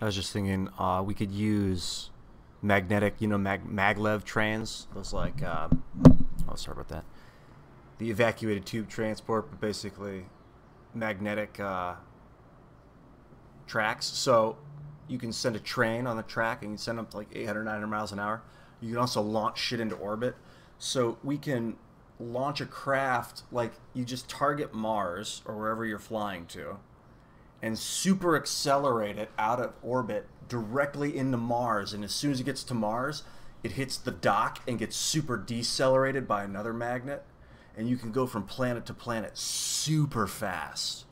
I was just thinking uh, we could use magnetic, you know, mag- maglev trains. Those like, uh, oh, sorry about that. The evacuated tube transport, but basically magnetic uh, tracks. So you can send a train on the track and you can send them like 800, 900 miles an hour. You can also launch shit into orbit. So we can launch a craft like you just target Mars or wherever you're flying to and super accelerate it out of orbit directly into Mars. And as soon as it gets to Mars, it hits the dock and gets super decelerated by another magnet. And you can go from planet to planet super fast.